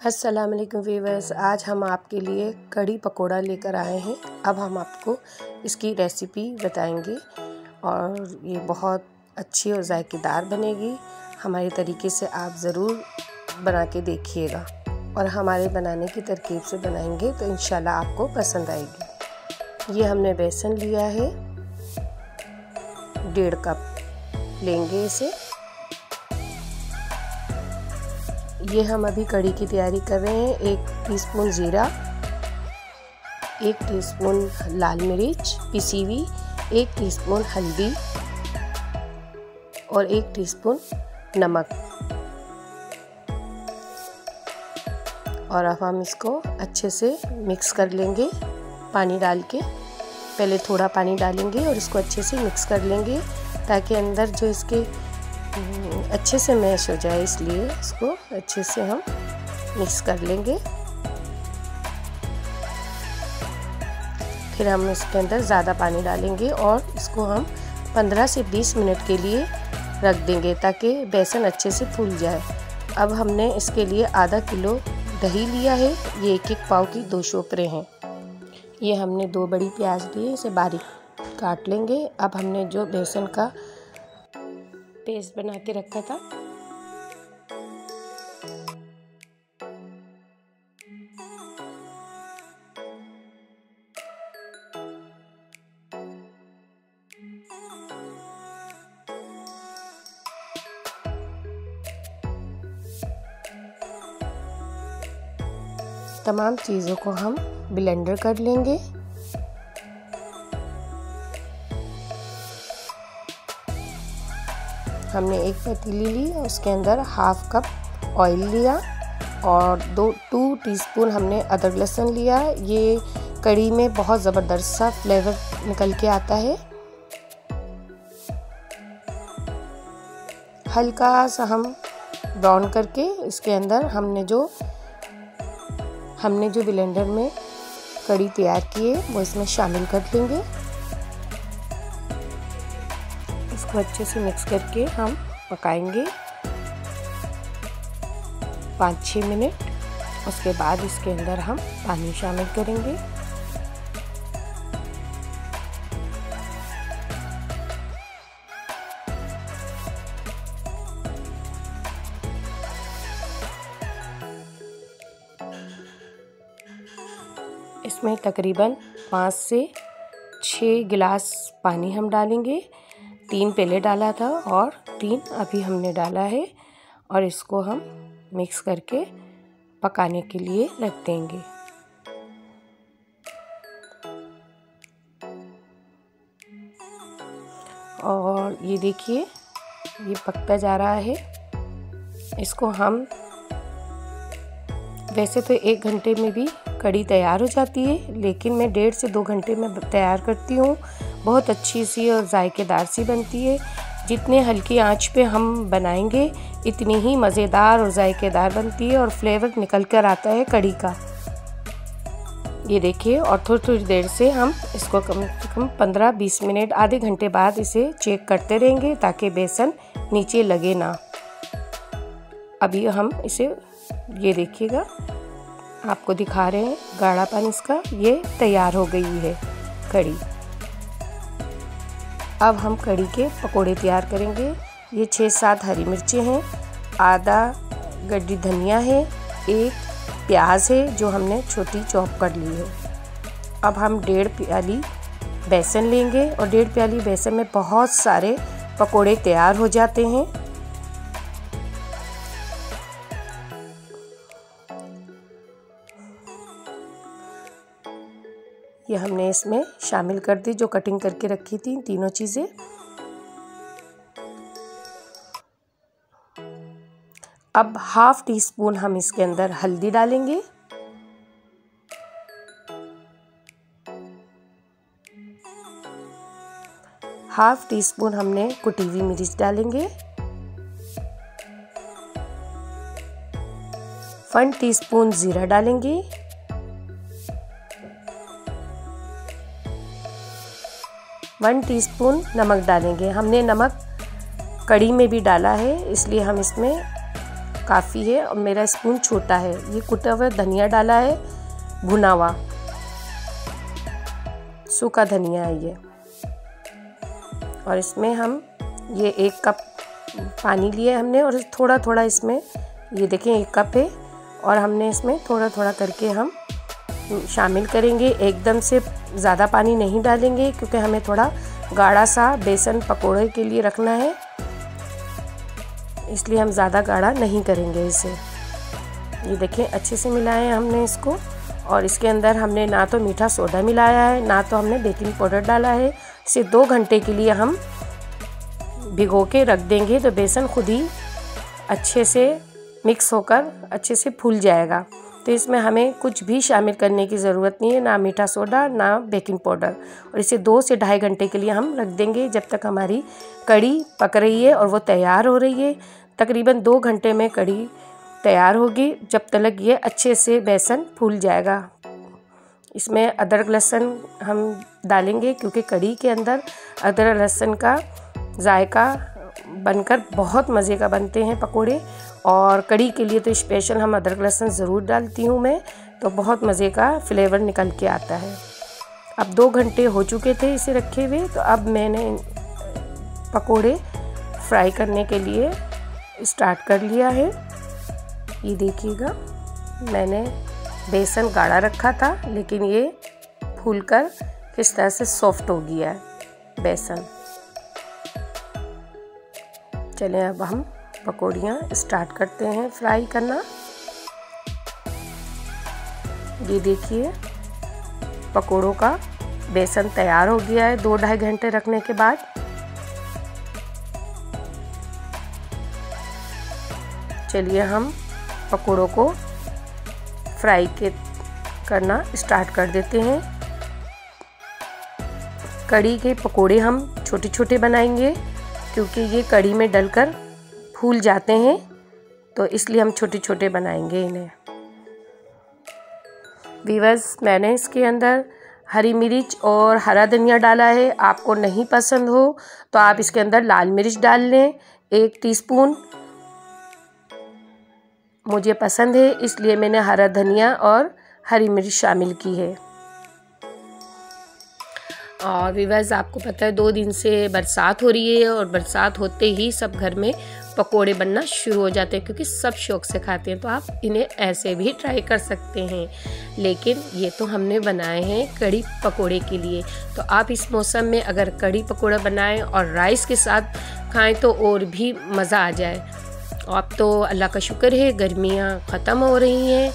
अस्सलाम वालेकुम वीवर्स आज हम आपके लिए कड़ी पकोड़ा लेकर आए हैं। अब हम आपको इसकी रेसिपी बताएँगे और ये बहुत अच्छी और जायकेदार बनेगी। हमारे तरीके से आप ज़रूर बना के देखिएगा और हमारे बनाने की तरकीब से बनाएँगे तो इन आपको पसंद आएगी। ये हमने बेसन लिया है, डेढ़ कप लेंगे इसे। ये हम अभी कड़ी की तैयारी कर रहे हैं। एक टीस्पून ज़ीरा, एक टीस्पून लाल मिर्च पिसी हुई, एक टीस्पून हल्दी और एक टीस्पून नमक। और अब हम इसको अच्छे से मिक्स कर लेंगे पानी डाल के। पहले थोड़ा पानी डालेंगे और इसको अच्छे से मिक्स कर लेंगे ताकि अंदर जो इसके अच्छे से मैश हो जाए इसलिए इसको अच्छे से हम मिक्स कर लेंगे। फिर हम इसके अंदर ज़्यादा पानी डालेंगे और इसको हम 15 से 20 मिनट के लिए रख देंगे ताकि बेसन अच्छे से फूल जाए। अब हमने इसके लिए आधा किलो दही लिया है, ये एक एक पाव की दो शोकरे हैं। ये हमने दो बड़ी प्याज ली इसे बारीक काट लेंगे। अब हमने जो बेसन का पेस्ट बना के रखा था। तमाम चीज़ों को हम ब्लेंडर कर लेंगे। हमने एक पतीली ली, उसके अंदर हाफ़ कप ऑयल लिया और दो टू टीस्पून हमने अदरक लहसुन लिया। ये कड़ी में बहुत ज़बरदस्त सा फ्लेवर निकल के आता है। हल्का सा हम ब्राउन करके इसके अंदर हमने जो हमने जो ब्लेंडर में कड़ी तैयार की है, वो इसमें शामिल कर लेंगे। इसको अच्छे से मिक्स करके हम पकाएँगे। पाँच छः मिनट। उसके बाद इसके अंदर हम पानी शामिल करेंगे। इसमें तकरीबन पाँच से छः गिलास पानी हम डालेंगे। तीन पहले डाला था और तीन अभी हमने डाला है और इसको हम मिक्स करके पकाने के लिए रख देंगे। और ये देखिए, ये पकता जा रहा है। इसको हम, वैसे तो एक घंटे में भी कड़ी तैयार हो जाती है, लेकिन मैं डेढ़ से दो घंटे में तैयार करती हूँ। बहुत अच्छी सी और जायकेदार सी बनती है। जितने हल्की आँच पे हम बनाएँगे, इतनी ही मज़ेदार और जायकेदार बनती है और फ्लेवर निकल कर आता है कड़ी का। ये देखिए, और थोड़ी थोड़ी देर से हम इसको कम से कम पंद्रह बीस मिनट, आधे घंटे बाद इसे चेक करते रहेंगे ताकि बेसन नीचे लगे ना। अभी हम इसे, ये देखिएगा, आपको दिखा रहे हैं गाढ़ा पानी इसका, ये तैयार हो गई है कड़ी अब हम कड़ी के पकोड़े तैयार करेंगे। ये छः सात हरी मिर्चें हैं, आधा गड्डी धनिया है, एक प्याज है जो हमने छोटी चॉप कर ली है। अब हम डेढ़ प्याली बेसन लेंगे और डेढ़ प्याली बेसन में बहुत सारे पकोड़े तैयार हो जाते हैं। ये हमने इसमें शामिल कर दी, जो कटिंग करके रखी थी, तीनों चीज़ें। अब हाफ़ टी स्पून हम इसके अंदर हल्दी डालेंगे। हाफ़ टी स्पून हमने कुटी हुई मिर्च डालेंगे। वन टीस्पून ज़ीरा डालेंगे। वन टीस्पून नमक डालेंगे। हमने नमक कड़ी में भी डाला है, इसलिए हम इसमें काफ़ी है और मेरा स्पून छोटा है। ये कुटा हुआ धनिया डाला है भुना हुआ सूखा धनिया है ये। और इसमें हम ये एक कप पानी लिया हमने और थोड़ा थोड़ा इसमें, ये देखें एक कप है। और हमने इसमें थोड़ा थोड़ा करके हम शामिल करेंगे। एकदम से ज़्यादा पानी नहीं डालेंगे क्योंकि हमें थोड़ा गाढ़ा सा बेसन पकोड़े के लिए रखना है। इसलिए हम ज़्यादा गाढ़ा नहीं करेंगे इसे। ये देखें, अच्छे से मिलाए हमने इसको। और इसके अंदर हमने ना तो मीठा सोडा मिलाया है, ना तो हमने बेकिंग पाउडर डाला है। इसे दो घंटे के लिए हम भिगो के रख देंगे तो बेसन खुद ही अच्छे से मिक्स होकर अच्छे से फूल जाएगा। तो इसमें हमें कुछ भी शामिल करने की ज़रूरत नहीं है, ना मीठा सोडा, ना बेकिंग पाउडर और इसे दो से ढाई घंटे के लिए हम रख देंगे जब तक हमारी कड़ी पक रही है और वो तैयार हो रही है। तकरीबन दो घंटे में कड़ी तैयार होगी, जब तक ये अच्छे से बेसन फूल जाएगा। इसमें अदरक लहसुन हम डालेंगे क्योंकि कड़ी के अंदर अदरक लहसुन का जायका बनकर बहुत मज़े का बनते हैं पकोड़े। और कड़ी के लिए तो स्पेशल हम अदरक लहसुन ज़रूर डालती हूँ मैं तो बहुत मज़े का फ्लेवर निकल के आता है। अब दो घंटे हो चुके थे इसे रखे हुए तो अब मैंने पकोड़े फ्राई करने के लिए स्टार्ट कर लिया है। ये देखिएगा, मैंने बेसन गाढ़ा रखा था, लेकिन ये फूल कर किस तरह से सॉफ्ट हो गया है, बेसन। चलें अब हम पकौड़ियाँ स्टार्ट करते हैं फ्राई करना। ये देखिए, पकोड़ों का बेसन तैयार हो गया है दो ढाई घंटे रखने के बाद। चलिए हम पकोड़ों को फ्राई के करना स्टार्ट कर देते हैं। कड़ी के पकोड़े हम छोटे छोटे बनाएँगे, क्योंकि ये कड़ी में डलकर फूल जाते हैं तो इसलिए हम छोटे छोटे बनाएँगे इन्हें। वीवर्स मैंने इसके अंदर हरी मिर्च और हरा धनिया डाला है। आपको नहीं पसंद हो तो आप इसके अंदर लाल मिर्च डाल लें, एक टीस्पून। मुझे पसंद है, इसलिए मैंने हरा धनिया और हरी मिर्च शामिल की है। और विवर्स आपको पता है, दो दिन से बरसात हो रही है और बरसात होते ही सब घर में पकोड़े बनना शुरू हो जाते हैं, क्योंकि सब शौक से खाते हैं तो आप इन्हें ऐसे भी ट्राई कर सकते हैं। लेकिन ये तो हमने बनाए हैं कड़ी पकोड़े के लिए। तो आप इस मौसम में अगर कड़ी पकोड़ा बनाएँ और राइस के साथ खाएँ तो और भी मज़ा आ जाए। अब तो अल्लाह का शुक्र है, गर्मियाँ ख़त्म हो रही हैं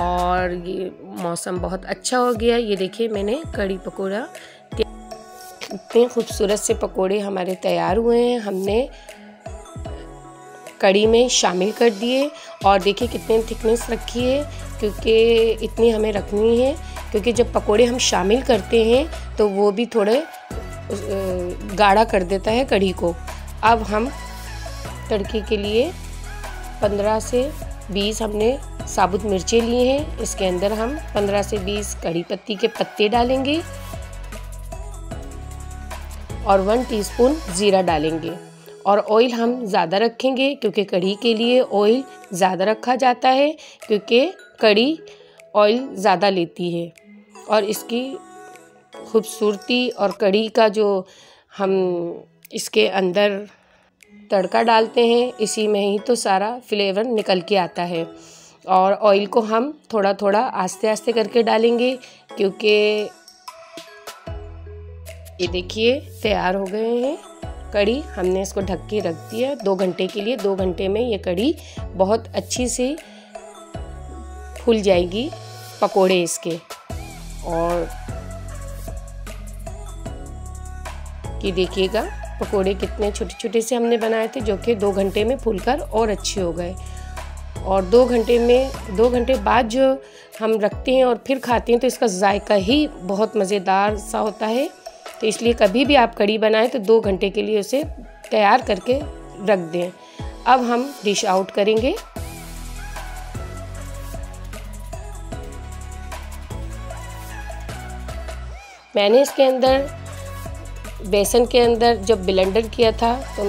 और ये मौसम बहुत अच्छा हो गया। ये देखिए, मैंने कड़ी पकोड़ा इतने खूबसूरत से पकोड़े हमारे तैयार हुए हैं। हमने कड़ी में शामिल कर दिए और देखिए कितने थिकनेस रखी है क्योंकि इतनी हमें रखनी है, क्योंकि जब पकोड़े हम शामिल करते हैं तो वो भी थोड़े गाढ़ा कर देता है कड़ी को। अब हम तड़के के लिए पंद्रह से बीस हमने साबुत मिर्चें लिए हैं। इसके अंदर हम पंद्रह से बीस कड़ी पत्ती के पत्ते डालेंगे और वन टीस्पून ज़ीरा डालेंगे। और ऑयल हम ज़्यादा रखेंगे क्योंकि कढ़ी के लिए ऑयल ज़्यादा रखा जाता है क्योंकि कढ़ी ऑयल ज़्यादा लेती है। और इसकी खूबसूरती और कढ़ी का जो हम इसके अंदर तड़का डालते हैं, इसी में ही तो सारा फ्लेवर निकल के आता है। और ऑयल को हम थोड़ा थोड़ा आस्ते आस्ते करके डालेंगे क्योंकि ये देखिए तैयार हो गए हैं। कड़ी हमने इसको ढक के रख दिया दो घंटे के लिए, दो घंटे में ये कड़ी बहुत अच्छी से फूल जाएगी पकोड़े इसके। और कि देखिएगा, पकोड़े कितने छोटे छोटे से हमने बनाए थे, जो कि दो घंटे में फूलकर और अच्छे हो गए। और दो घंटे में, दो घंटे बाद जो हम रखते हैं और फिर खाते हैं तो इसका जायका ही बहुत मज़ेदार सा होता है। तो इसलिए कभी भी आप कड़ी बनाएँ तो दो घंटे के लिए उसे तैयार करके रख दें। अब हम डिश आउट करेंगे। मैंने इसके अंदर बेसन के अंदर जब ब्लेंडर किया था तो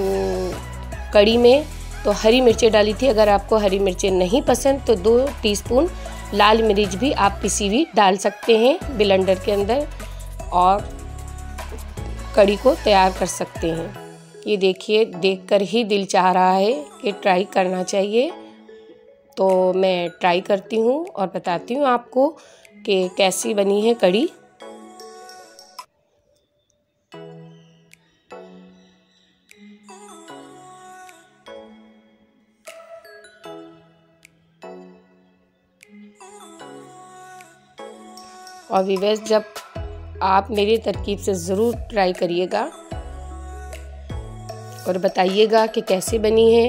कड़ी में तो हरी मिर्चें डाली थी। अगर आपको हरी मिर्चें नहीं पसंद तो दो टीस्पून लाल मिर्च भी आप पिसी हुई डाल सकते हैं ब्लेंडर के अंदर। और कड़ी को तैयार कर सकते हैं। ये देखिए, देखकर ही दिल चाह रहा है कि ट्राई करना चाहिए। तो मैं ट्राई करती हूँ और बताती हूँ आपको कि कैसी बनी है कड़ी। और विवेश जब आप मेरी तरकीब से ज़रूर ट्राई करिएगा और बताइएगा कि कैसे बनी है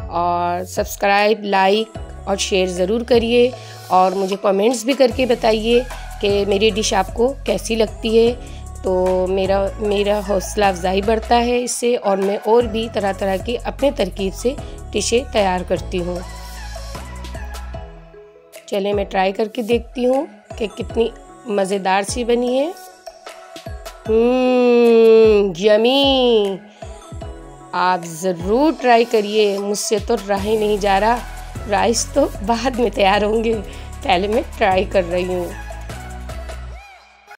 और सब्सक्राइब, लाइक और शेयर ज़रूर करिए और मुझे कमेंट्स भी करके बताइए कि मेरी डिश आपको कैसी लगती है। तो मेरा मेरा हौसला अफजाई बढ़ता है इससे और मैं और भी तरह तरह की अपने तरकीब से डिशें तैयार करती हूँ। चलिए मैं ट्राई करके देखती हूँ कि कितनी मज़ेदार सी बनी है। यमी। आप ज़रूर ट्राई करिए, मुझसे तो रहा ही नहीं जा रहा। राइस तो बाद में तैयार होंगे। पहले मैं ट्राई कर रही हूँ।